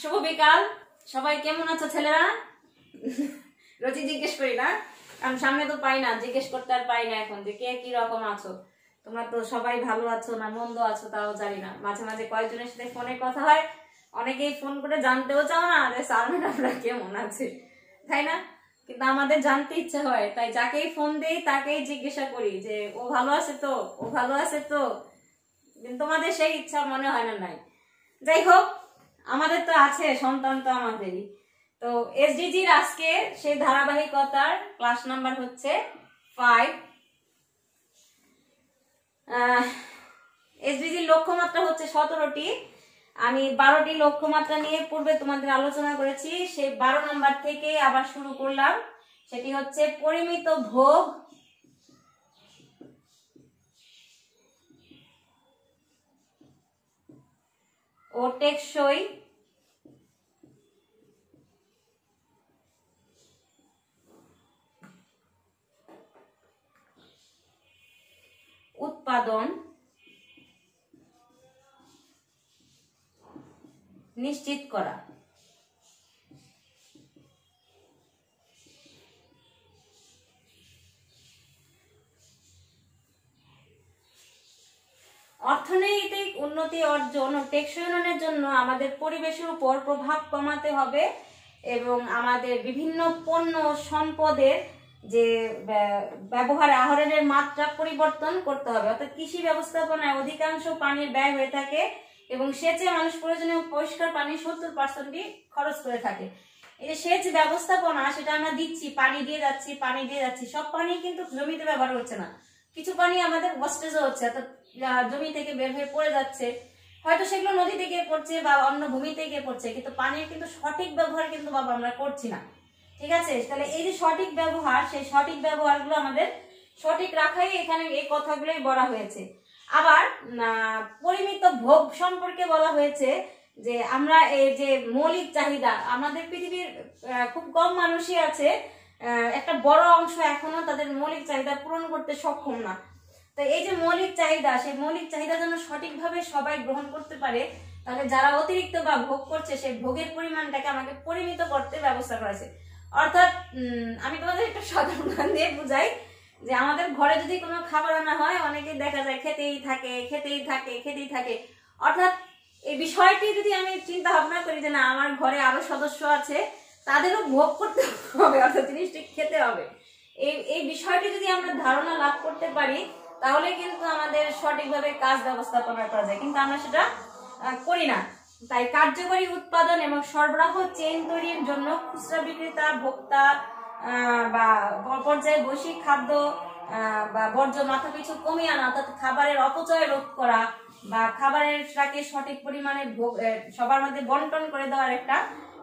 শুভ বিকাল। সবাই কেমন আছো ছেলেরা? রোজি জিজ্ঞেস করি না। কারণ সামনে তো পাই না, জিজ্ঞেস করতে আর পাই না এখন যে কে কি রকম আছো। তোমরা তো সবাই ভালো আছো না মন্দ আছো তাও জানি না। মাঝে মাঝে কয়েকজনের সাথে ফোনে কথা হয়। অনেকেই ফোন করে জানতেও চাও না যে স্যার ম্যাডামরা কেমন আছে। তাই না? কিন্তু আমাদের জানতে ইচ্ছা হয়। তাই যাকেই ফোন দেই, তাকেই জিজ্ঞাসা করি যে, ও ভালো আছে তো? ও ভালো আছে তো? তোমাদের সেই ইচ্ছা মনে হয় না নাই। যাই হোক আমাদের তো আছে, সন্তান তো আমাদেরই। তো এসডিজির আজকে সেই ধারাবাহিকতার ক্লাস নাম্বার হচ্ছে ফাইভ এসডিজির লক্ষ্যমাত্রা হচ্ছে সতেরোটি। আমি বারোটি লক্ষ্যমাত্রা নিয়ে পূর্বে তোমাদের আলোচনা করেছি, সেই বারো নাম্বার থেকে আবার শুরু করলাম। সেটি হচ্ছে পরিমিত ভোগ ও টেকসই। উৎপাদন। নিশ্চিত করা। অর্থনৈতিক উন্নতি অর্জন ও টেকসই উন্নয়নের জন্য আমাদের পরিবেশের উপর প্রভাব কমাতে হবে এবং আমাদের বিভিন্ন পণ্য সম্পদের যে ব্যবহার আহরণের মাত্রা পরিবর্তন করতে হবে। অর্থাৎ কৃষি ব্যবস্থাপনায় অধিকাংশ পানির ব্যয় হয়ে থাকে এবং সেচে মানুষ প্রয়োজনীয় পরিষ্কার পানি সত্তর পার্সেন্টই খরচ করে থাকে। এই যে সেচ ব্যবস্থাপনা, সেটা আমরা দিচ্ছি, পানি দিয়ে যাচ্ছি, পানি দিয়ে যাচ্ছি, সব পানি কিন্তু জমিতে ব্যবহার হচ্ছে না। কিছু পানি আমাদের ওয়েস্টেজও হচ্ছে, অর্থাৎ জমি থেকে বের হয়ে পড়ে যাচ্ছে। হয়তো সেগুলো নদী থেকে পড়ছে বা অন্য ভূমি থেকে পড়ছে, কিন্তু পানির কিন্তু সঠিক ব্যবহার কিন্তু বাবা আমরা করছি না। ঠিক আছে? তাহলে এই যে সঠিক ব্যবহার, সেই সঠিক ব্যবহারগুলো আমাদের সঠিক রাখাই এখানে এই কথাগুলোই বলা হয়েছে। আবার পরিমিত ভোগ সম্পর্কে বলা হয়েছে যে আমরা এই যে মৌলিক চাহিদা, আমাদের পৃথিবীর খুব কম মানুষই আছে একটা বড় অংশ এখনও তাদের মৌলিক চাহিদা পূরণ করতে সক্ষম না। তো এই যে মৌলিক চাহিদা, সেই মৌলিক চাহিদা যেন সঠিকভাবে সবাই গ্রহণ করতে পারে, তাহলে যারা অতিরিক্ত বা ভোগ করছে, সেই ভোগের পরিমাণটাকে আমাকে পরিমিত করতে ব্যবস্থা করেছে অর্থাৎ আমি তোমাদের একটা সাধারণ দিয়ে বুঝাই, যে আমাদের ঘরে যদি কোনো খাবার আনা হয় অনেকে দেখা যায় খেতেই থাকে খেতেই থাকে খেতেই থাকে। অর্থাৎ এই বিষয়টি যদি আমি চিন্তা ভাবনা করি যে না, আমার ঘরে আরও সদস্য আছে তাদেরও ভোগ করতে হবে, অর্থাৎ জিনিসটি খেতে হবে। এই এই বিষয়টি যদি আমরা ধারণা লাভ করতে পারি, তাহলে কিন্তু আমাদের সঠিকভাবে কাজ ব্যবস্থাপনা করা যায়। কিন্তু আমরা সেটা করি না। তাই কার্যকরী উৎপাদন এবং সরবরাহ চেইন তৈরির জন্য খুচরা বিক্রেতা, ভোক্তা বা পর্যায়ে বৈশ্বিক খাদ্য বা বর্জ্য, মাথা পিছু কমিয়ে আনা, অর্থাৎ খাবারের অপচয় রোধ করা বা খাবারের টাকে সঠিক পরিমাণে সবার মধ্যে বন্টন করে দেওয়ার একটা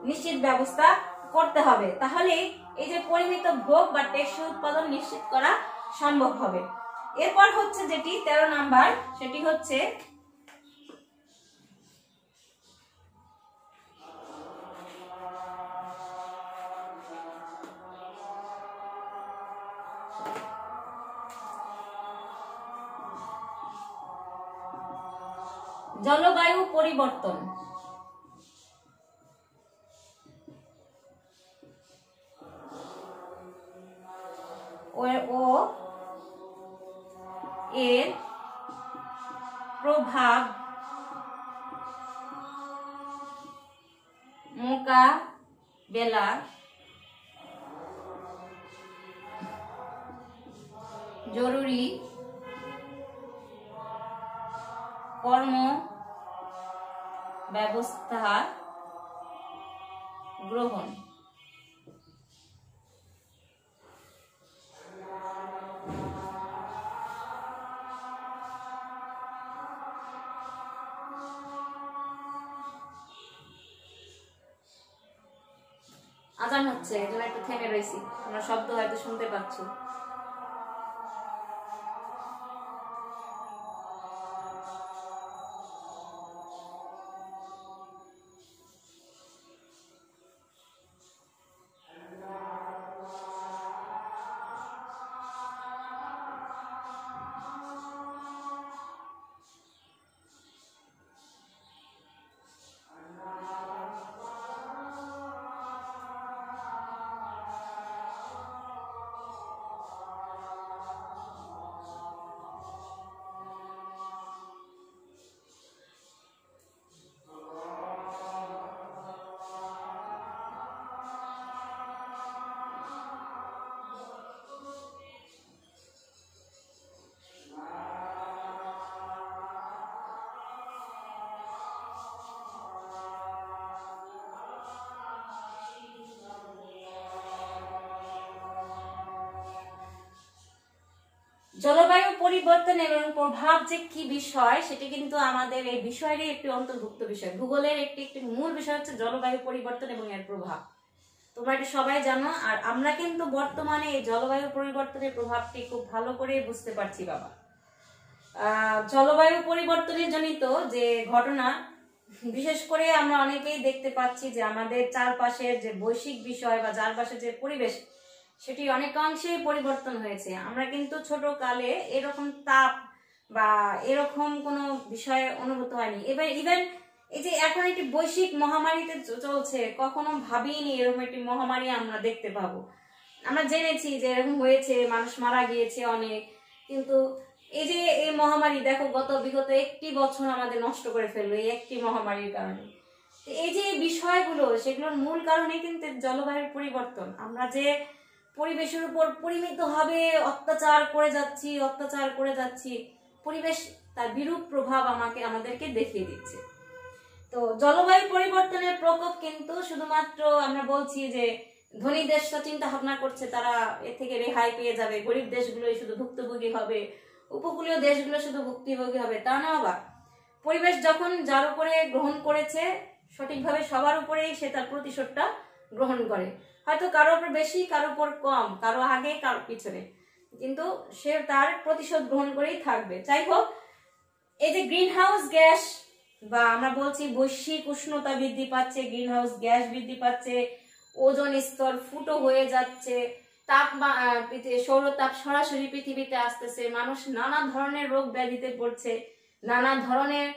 নিশ্চিত ব্যবস্থা করতে হবে। তাহলে এই যে পরিমিত ভোগ বা টেকসই উৎপাদন নিশ্চিত করা সম্ভব হবে। এরপর হচ্ছে যেটি, তেরো নাম্বার, সেটি হচ্ছে জলবায়ু পরিবর্তন। ও- এর প্রভাব মোকাবেলা জরুরি কর্ম ব্যবস্থা আজান হচ্ছে এজন্য একটু থেমে রয়েছি। তোমরা শব্দ হয়তো শুনতে পাচ্ছ। পরিবর্তন এবং প্রভাব যে কি বিষয়, সেটি কিন্তু আমাদের এই বিষয়েরই একটি অন্তর্ভুক্ত বিষয়। ভূগোলের একটি একটি মূল বিষয় হচ্ছে জলবায়ু পরিবর্তন এবং এর প্রভাব। তোমরা এটা সবাই জানো, আর আমরা কিন্তু বর্তমানে এই জলবায়ু পরিবর্তনের প্রভাবটি খুব ভালো করে বুঝতে পারছি, বাবা। জলবায়ু পরিবর্তনের জনিত যে ঘটনা, বিশেষ করে আমরা অনেকেই দেখতে পাচ্ছি যে আমাদের চারপাশের যে বৈশ্বিক বিষয় বা চারপাশের যে পরিবেশ সেটি অনেকাংশেই পরিবর্তন হয়েছে। আমরা কিন্তু ছোট কালে এরকম তাপ বা এরকম কোনো বিষয়ে অনুভূত হয়নি। এবার ইভেন এই যে এখন একটি বৈশ্বিক মহামারীতে চলছে, কখনো ভাবিনি এরকম একটি মহামারী আমরা দেখতে পাবো। আমরা জেনেছি যে এরকম হয়েছে, মানুষ মারা গিয়েছে অনেক, কিন্তু এই যে এই মহামারী, দেখো গত বিগত একটি বছর আমাদের নষ্ট করে ফেলল এই একটি মহামারীর কারণে। এই যে বিষয়গুলো, সেগুলোর মূল কারণে কিন্তু জলবায়ুর পরিবর্তন। আমরা যে পরিবেশের উপর পরিমিতভাবে অত্যাচার করে যাচ্ছি, অত্যাচার করে যাচ্ছি। পরিবেশ তার বিরূপ প্রভাব আমাকে, আমাদেরকে দেখিয়ে দিচ্ছে। তো জলবায়ু পরিবর্তনের প্রকোপ কিন্তু শুধুমাত্র আমরা বলছি যে ধনী দেশটা চিন্তা ভাবনা করছে, তারা এর থেকে রেহাই পেয়ে যাবে। গরিব দেশগুলোই শুধু ভুক্তভোগী হবে, উপকূলীয় দেশগুলো শুধু ভুক্তভোগী হবে, তা না আবার পরিবেশ যখন যার উপরে গ্রহণ করেছে, সঠিকভাবে সবার উপরেই সে তার প্রতিশোধটা গ্রহণ করে। হয়তো কারও উপর বেশি, কারও উপর কম, কারও আগে, কারও পিছনে। কিন্তু সে তার প্রতিশোধ গ্রহণ করেই থাকবে। যাই হোক, এই যে গ্রিন হাউস গ্যাস বা আমরা বলছি বৈশ্বিক উষ্ণতা বৃদ্ধি পাচ্ছে গ্রিন হাউস গ্যাস বৃদ্ধি পাচ্ছে, ওজন স্তর ফুটো হয়ে যাচ্ছে তাপ সৌরতাপ সরাসরি পৃথিবীতে আসতেছে, মানুষ নানা ধরনের রোগ ব্যাধিতে পড়ছে, নানা ধরনের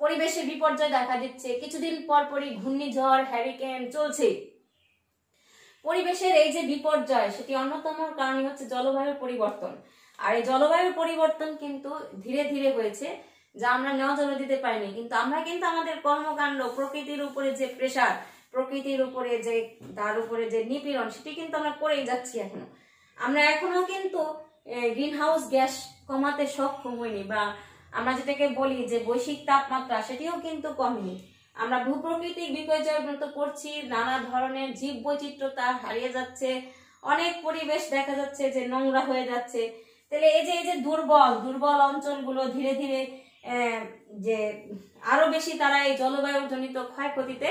পরিবেশে বিপর্যয় দেখা দিচ্ছে, কিছুদিন পর পরই ঘূর্ণিঝড় হ্যারিকেন চলছে। পরিবেশের এই যে বিপর্যয়, সেটি অন্যতম কারণই হচ্ছে জলবায়ুর পরিবর্তন। আর এই জলবায়ুর পরিবর্তন কিন্তু ধীরে ধীরে হয়েছে, যা আমরা নজরে দিতে পারিনি। কিন্তু আমরা কিন্তু আমাদের কর্মকাণ্ড, প্রকৃতির উপরে যে প্রেসার প্রকৃতির উপরে যে, তার উপরে যে নিপীড়ন, সেটি কিন্তু আমরা করেই যাচ্ছি এখনও। আমরা এখনও কিন্তু গ্রিন হাউস গ্যাস কমাতে সক্ষম হইনি, বা আমরা যেটাকে বলি যে বৈশ্বিক তাপমাত্রা, সেটিও কিন্তু কমেনি। আমরা ভূপ্রকৃতিক মতো পড়ছি নানা ধরনের জীব বৈচিত্র্যতা হারিয়ে যাচ্ছে অনেক পরিবেশ দেখা যাচ্ছে যে নোংরা হয়ে যাচ্ছে। তাহলে এই যে এই যে দুর্বল দুর্বল অঞ্চলগুলো ধীরে ধীরে যে আরও বেশি তারা এই জলবায়ু জনিত ক্ষয়ক্ষতিতে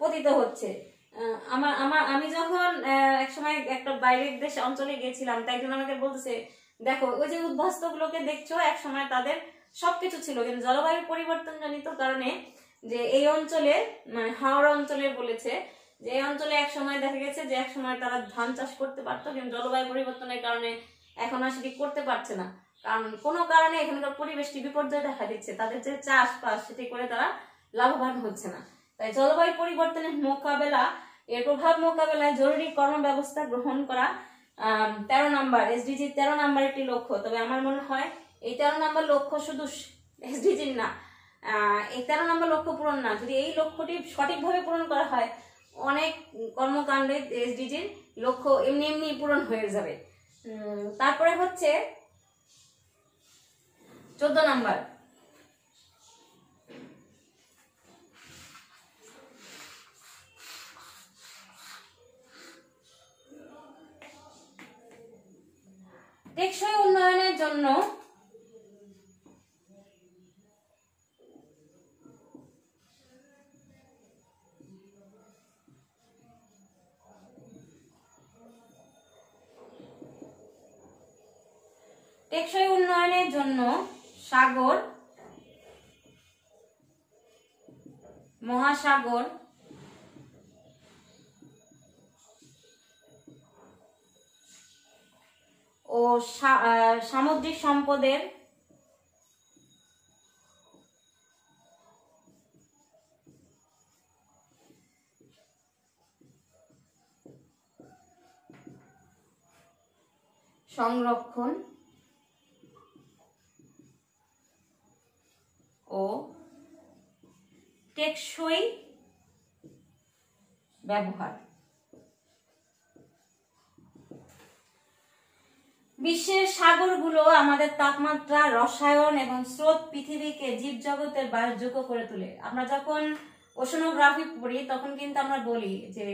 পতিত হচ্ছে। আমার আমার আমি যখন আহ, একসময় একটা বাইরের দেশ অঞ্চলে গেছিলাম তাই জন্য আমাকে বলতেছে দেখো ওই যে উদ্বাস্ত গুলোকে দেখছ এক সময় তাদের সবকিছু ছিল কিন্তু জলবায়ু পরিবর্তন জনিত কারণে যে এই অঞ্চলে মানে হাওড়া অঞ্চলে বলেছে যে এই অঞ্চলে এক সময় দেখা গেছে যে এক সময় তারা ধান চাষ করতে পারতো, কিন্তু জলবায়ু পরিবর্তনের কারণে এখন আর সেটি করতে পারছে না। কারণ কোনো কারণে এখানকার পরিবেশটি বিপর্যয় দেখা দিচ্ছে। তাদের যে চাষবাস, সেটি করে তারা লাভবান হচ্ছে না। তাই জলবায়ু পরিবর্তনের মোকাবেলা, এর প্রভাব মোকাবেলায় জরুরি কর্মব্যবস্থা গ্রহণ করা তেরো নাম্বার এসডিজি তেরো নাম্বার একটি লক্ষ্য। তবে আমার মনে হয়, এই তেরো নাম্বার লক্ষ্য শুধু এসডিজির না তেরো নম্বর লক্ষ্য পূরণ না। যদি এই লক্ষ্যটি সঠিকভাবে পূরণ করা হয়, অনেক কর্মকাণ্ডে এসডিজির লক্ষ্য এমনি এমনি পূরণ হয়ে যাবে। তারপরে হচ্ছে চোদ্দ নম্বর। টেকসই উন্নয়নের জন্য টেকসই উন্নয়নের জন্য সাগর মহাসাগর ও সামুদ্রিক সম্পদের সংরক্ষণ ও টেকসই ব্যবহার। বিশ্বের সাগরগুলো আমাদের তাপমাত্রা, রসায়ন এবং স্রোত পৃথিবীকে জীবজগতের বাসযোগ্য করে তোলে। আমরা যখন ওশনোগ্রাফি পড়ি, তখন কিন্তু আমরা বলি যে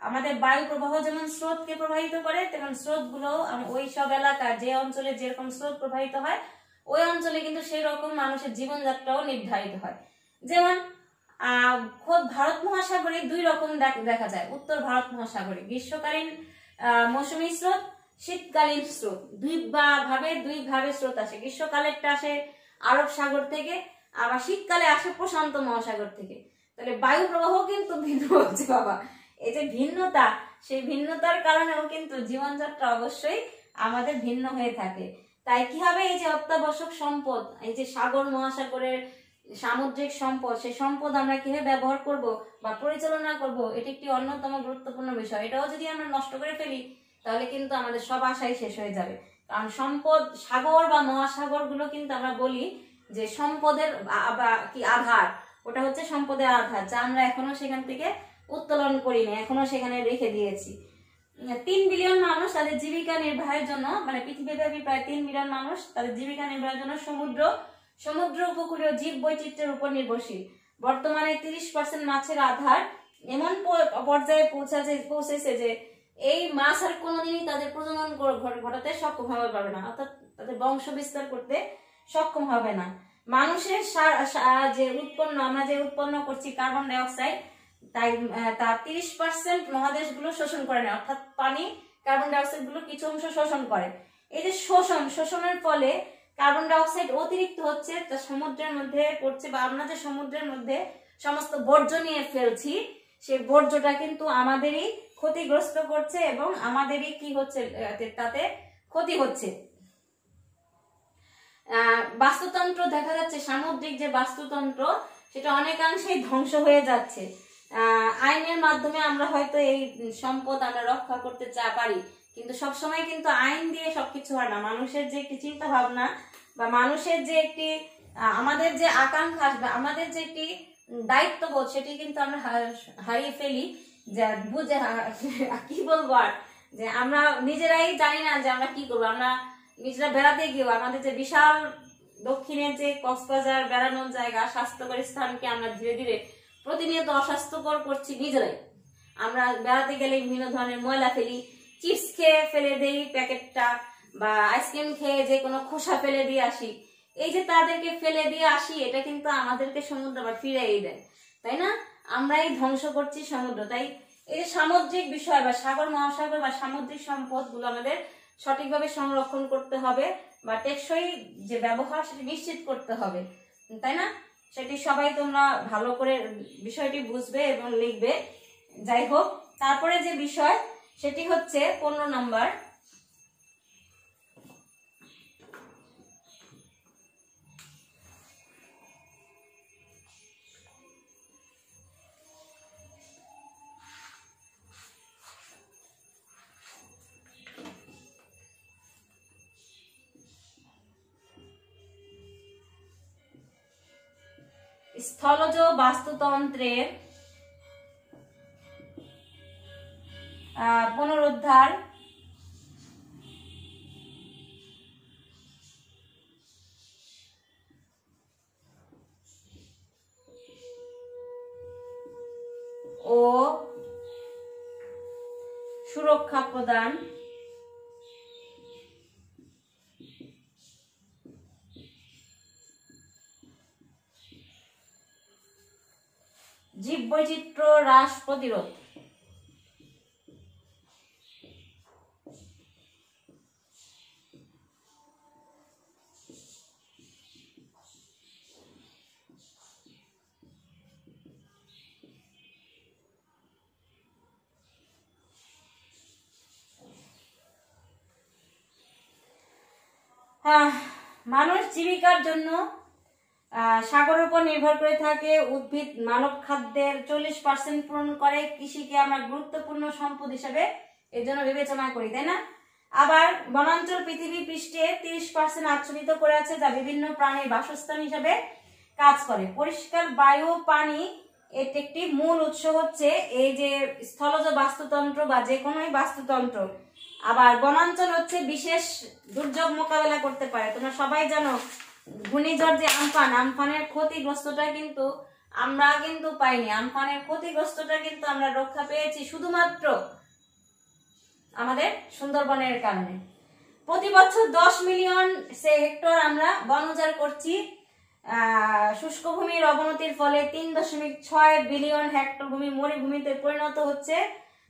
আমাদের বায়ু প্রবাহ যেমন স্রোতকে প্রবাহিত করে, তেমন স্রোতগুলো ওই সব এলাকা, যে অঞ্চলে যেরকম স্রোত প্রবাহিত হয় ওই অঞ্চলে কিন্তু সেই রকম মানুষের জীবনযাত্রাও নির্ধারিত হয়। যেমন খোদ ভারত মহাসাগরে দুই রকম দেখ- যায়। উত্তর ভারত মহাসাগরে গ্রীষ্মকালীন মৌসুমী স্রোত, শীতকালীন স্রোত। দুই ভাবে দুই ভাবে স্রোত আসে। গ্রীষ্মকালেরটা আসে আরব সাগর থেকে, আবার শীতকালে আসে প্রশান্ত মহাসাগর থেকে। তাহলে বায়ু প্রবাহ কিন্তু ভিন্ন হচ্ছে বাবা। এই যে ভিন্নতা, সেই ভিন্নতার কারণেও কিন্তু জীবনযাত্রা অবশ্যই আমাদের ভিন্ন হয়ে থাকে। তাই কি হবে? এই যে অত্যাবশ্যক সম্পদ, এই যে সাগর মহাসাগরের সামুদ্রিক সম্পদ, সেই সম্পদ আমরা কীভাবে ব্যবহার করব বা পরিচালনা করব? এটি একটি অন্যতম গুরুত্বপূর্ণ বিষয়। এটাও যদি আমরা নষ্ট করে ফেলি, তাহলে কিন্তু আমাদের সব আশাই শেষ হয়ে যাবে। কারণ সম্পদ, সাগর বা মহাসাগরগুলো কিন্তু আমরা বলি যে সম্পদের কি আধার? ওটা হচ্ছে সম্পদের আধার, যা আমরা এখনও সেখান থেকে উত্তোলন করিনি, এখনও সেখানে রেখে দিয়েছি। তিন বিলিয়ন মানুষ তাদের জীবিকা নির্বাহের জন্য মানে পৃথিবীব্যাপী প্রায় তিন বিলিয়ন মানুষ তাদের জীবিকা নির্বাহের জন্য সমুদ্র সমুদ্র উপকূলীয় জীব বৈচিত্র্যের উপর নির্ভরশীল। বর্তমানে তিরিশ পার্সেন্ট মাছের আধার এমন পর্যায়ে পৌঁছাছে, পৌঁছেছে যে এই মাছ আর কোনোদিনই তাদের প্রজনন ঘটাতে সক্ষম হবে পারবে না, অর্থাৎ তাদের বংশ বিস্তার করতে সক্ষম হবে না। মানুষের যে উৎপন্ন, আমরা যে উৎপন্ন করছি কার্বন ডাই অক্সাইড তাই তার তিরিশ পার্সেন্ট মহাদেশগুলো শোষণ করে না অর্থাৎ পানি কার্বন ডাই অক্সাইডগুলো কিছু অংশ শোষণ করে। এই যে শোষণ, শোষণের ফলে কার্বন ডাই অক্সাইড অতিরিক্ত হচ্ছে তা সমুদ্রের মধ্যে পড়ছে বা আমরা যে সমুদ্রের মধ্যে সমস্ত বর্জ্য নিয়ে ফেলছি সেই বর্জ্যটা কিন্তু আমাদেরই ক্ষতিগ্রস্ত করছে এবং আমাদেরই কি হচ্ছে তাতে ক্ষতি হচ্ছে। বাস্তুতন্ত্র দেখা যাচ্ছে, সামুদ্রিক যে বাস্তুতন্ত্র, সেটা অনেকাংশেই ধ্বংস হয়ে যাচ্ছে। আইনের মাধ্যমে আমরা হয়তো এই সম্পদ আমরা রক্ষা করতে চা পারি। কিন্তু সবসময় কিন্তু আইন দিয়ে সবকিছু হয় না। মানুষের যে একটি চিন্তা ভাবনা বা মানুষের যে একটি আমাদের যে আকাঙ্ক্ষা, বা আমাদের যে একটি দায়িত্ববোধ, সেটি কিন্তু আমরা হারিয়ে ফেলি। যে বুঝে কি বলব আর? যে আমরা নিজেরাই জানি না যে আমরা কি করব। আমরা নিজেরা বেড়াতে গিয়েও আমাদের যে বিশাল দক্ষিণে যে কক্সবাজার বেড়ানোর জায়গা, স্বাস্থ্যকর স্থানকে আমরা ধীরে ধীরে প্রতিনিয়ত অস্বাস্থ্যকর করছি নিজেরাই। আমরা বেড়াতে গেলে বিভিন্ন ধরনের ময়লা ফেলি, চিপস খেয়ে ফেলে দেই প্যাকেটটা, বা আইসক্রিম খেয়ে যে কোনো খোসা ফেলে দিয়ে আসি। এই যে তাদেরকে ফেলে দিয়ে আসি, এটা কিন্তু আমাদেরকে সমুদ্র আবার ফিরাই দেয়। তাই না? আমরাই ধ্বংস করছি সমুদ্র। তাই এই যে সামুদ্রিক বিষয় বা সাগর, মহাসাগর বা সামুদ্রিক সম্পদগুলো আমাদের সঠিকভাবে সংরক্ষণ করতে হবে, বা টেকসই যে ব্যবহার সেটি নিশ্চিত করতে হবে। তাই না? সেটি সবাই তোমরা ভালো করে বিষয়টি বুঝবে এবং লিখবে। যাই হোক, তারপরে যে বিষয়, সেটি হচ্ছে পনেরো নম্বর। স্থলজ বাস্তুতন্ত্রের পুনরুদ্ধার। ও সুরক্ষা প্রদান। হ্রাস প্রতিরোধ। মানুষ জীবিকার জন্য সাগরের উপর নির্ভর করে থাকে, উদ্ভিদ মানব খাদ্যের চল্লিশ পার্সেন্ট পূরণ করে, কৃষিকে আমরা গুরুত্বপূর্ণ সম্পদ হিসেবে এর জন্য বিবেচনা করি, তাই না? আবার বনাঞ্চল পৃথিবী পৃষ্ঠে তিরিশ পার্সেন্ট আচ্ছাদিত করে আছে, যা বিভিন্ন প্রাণীর বাসস্থান হিসেবে কাজ করে। পরিষ্কার বায়ু, পানি এর একটি মূল উৎস হচ্ছে এই যে স্থলজ বাস্তুতন্ত্র বা যে কোনোই বাস্তুতন্ত্র। আবার বনাঞ্চল হচ্ছে বিশেষ দুর্যোগ মোকাবেলা করতে পারে, তোমরা সবাই জানো ঘূর্ণিঝড় যে আমফান, আমফানের ক্ষতিগ্রস্তটা কিন্তু আমরা কিন্তু পাইনি। আমফানের ক্ষতিগ্রস্তটা কিন্তু আমরা রক্ষা পেয়েছি শুধুমাত্র আমাদের সুন্দরবনের কারণে। প্রতি বছর দশ মিলিয়ন সে হেক্টর আমরা বন উজাড় করছি শুষ্ক ভূমির অবনতির ফলে তিন দশমিক ছয় বিলিয়ন হেক্টর ভূমি মরুভূমিতে পরিণত হচ্ছে,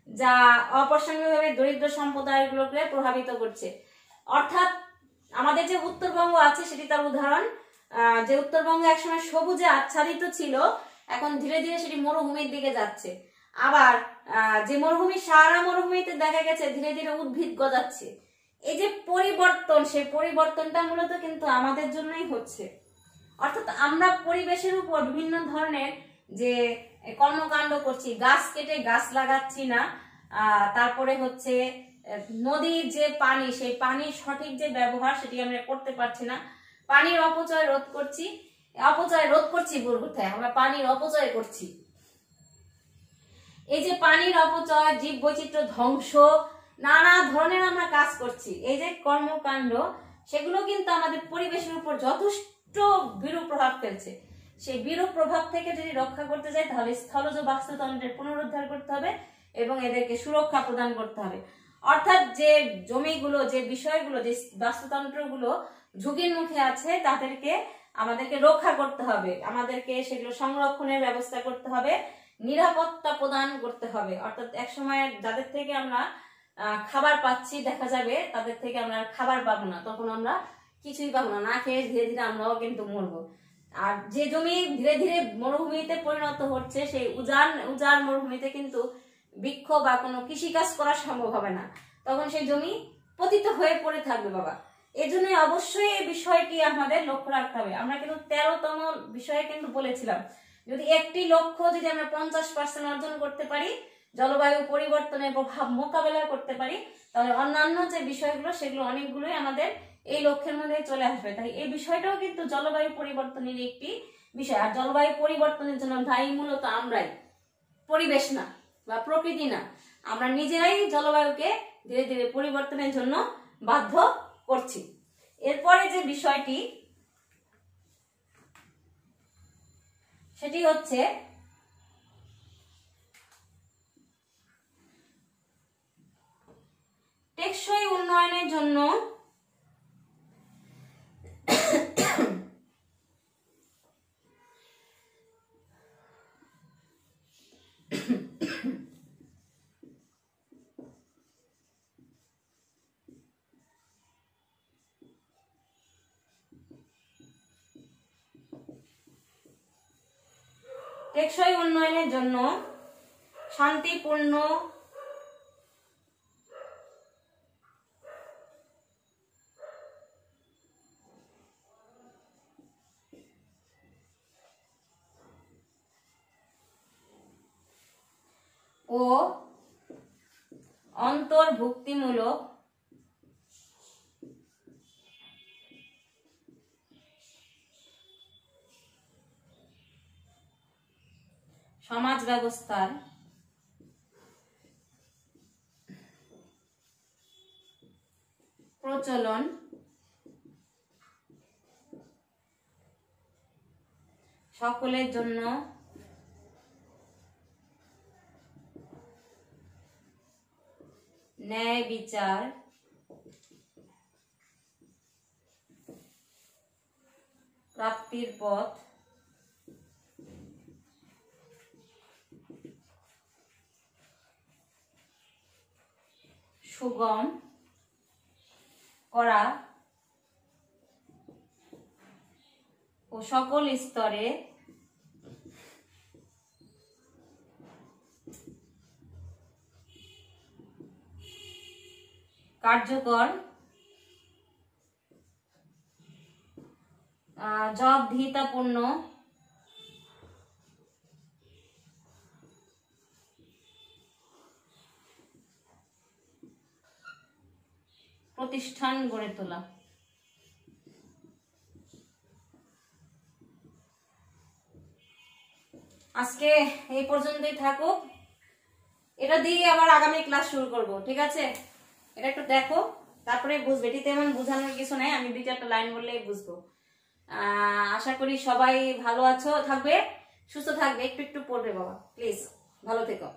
যা অপ্রাসঙ্গিকভাবে দরিদ্র সম্প্রদায়গুলোকে প্রভাবিত করছে। অর্থাৎ আমাদের যে উত্তরবঙ্গ আছে, সেটি তার উদাহরণ। যে উত্তরবঙ্গ একসময় সবুজে আচ্ছাদিত ছিল, এখন ধীরে ধীরে সেটি মরুভূমির দিকে যাচ্ছে। আবার যে মরুভূমি, সারা মরুভূমিতে দেখা গেছে, ধীরে ধীরে উদ্ভিদ গজাচ্ছে। এই যে পরিবর্তন, সেই পরিবর্তনটা মূলত কিন্তু আমাদের জন্যই হচ্ছে। অর্থাৎ আমরা পরিবেশের উপর বিভিন্ন ধরনের যে কর্মকাণ্ড করছি, গাছ কেটে গাছ লাগাচ্ছি না তারপরে হচ্ছে নদীর যে পানি, সেই পানির সঠিক যে ব্যবহার সেটি আমরা করতে পারছি না। পানির অপচয় রোধ করছি, অপচয় রোধ করছি ভুল কোথায়? আমরা পানির অপচয় করছি। এই যে পানির অপচয় জীব বৈচিত্র্য ধ্বংস, নানা ধরনের আমরা কাজ করছি। এই যে কর্মকাণ্ড, সেগুলো কিন্তু আমাদের পরিবেশের উপর যথেষ্ট বিরূপ প্রভাব ফেলছে। সেই বিরূপ প্রভাব থেকে যদি রক্ষা করতে যাই, তাহলে স্থলজ বাস্তুতন্ত্রের পুনরুদ্ধার করতে হবে এবং এদেরকে সুরক্ষা প্রদান করতে হবে। অর্থাৎ যে জমিগুলো, যে বিষয়গুলো, যে বাস্তুতন্ত্রগুলো ঝুঁকির মুখে আছে, তাদেরকে আমাদেরকে রক্ষা করতে হবে। আমাদেরকে সেগুলো সংরক্ষণের ব্যবস্থা করতে হবে, নিরাপত্তা প্রদান করতে হবে। অর্থাৎ এক সময় যাদের থেকে আমরা খাবার পাচ্ছি, দেখা যাবে তাদের থেকে আমরা খাবার পাবো না। তখন আমরা কিছুই পাবো না। না খেয়ে ধীরে ধীরে আমরাও কিন্তু মরবো। আর যে জমি ধীরে ধীরে মরুভূমিতে পরিণত হচ্ছে, সেই উজান উজার মরুভূমিতে কিন্তু বৃক্ষ বা কোনো কৃষিকাজ করা সম্ভব হবে না। তখন সেই জমি পতিত হয়ে পড়ে থাকবে বাবা। এই জন্য অবশ্যই এই বিষয়টি আমাদের লক্ষ্য রাখতে হবে। আমরা কিন্তু তেরোতম বিষয়ে কিন্তু বলেছিলাম, যদি একটি লক্ষ্য যদি আমরা পঞ্চাশ পার্সেন্ট অর্জন করতে পারি, জলবায়ু পরিবর্তনের প্রভাব মোকাবেলা করতে পারি, তাহলে অন্যান্য যে বিষয়গুলো, সেগুলো অনেকগুলোই আমাদের এই লক্ষ্যের মধ্যে চলে আসবে। তাই এই বিষয়টাও কিন্তু জলবায়ু পরিবর্তনের একটি বিষয়। আর জলবায়ু পরিবর্তনের জন্য দায়ী মূলত আমরাই, পরিবেশ না। বা প্রকৃতি না। আমরা নিজেরাই জলবায়ুকে ধীরে ধীরে পরিবর্তনের জন্য বাধ্য করছি। এরপরে যে বিষয়টি, সেটি হচ্ছে টেকসই উন্নয়নের জন্য টেকসই উন্নয়নের জন্য শান্তিপূর্ণ ও অন্তর্ভুক্তিমূলক সমাজ ব্যবস্থার প্রচলন সকলের জন্য ন্যায় বিচার প্রাপ্তির পথ সুগম করা ও সকল স্তরে কার্যকর জবাবদিহিতাপূর্ণ প্রতিষ্ঠান গড়ে তোলা। আজকে এই পর্যন্তই থাকুক। এটা দিয়ে আবার আগামী ক্লাস শুরু করব, ঠিক আছে? এটা একটু দেখো, তারপরে বুঝবে। এটি তেমন বোঝানোর কিছু নেই, আমি দুই চারটা লাইন বললেই বুঝব। আশা করি সবাই ভালো আছো, থাকবে, সুস্থ থাকবে, একটু একটু পড়বে বাবা, প্লিজ, ভালো থেকো।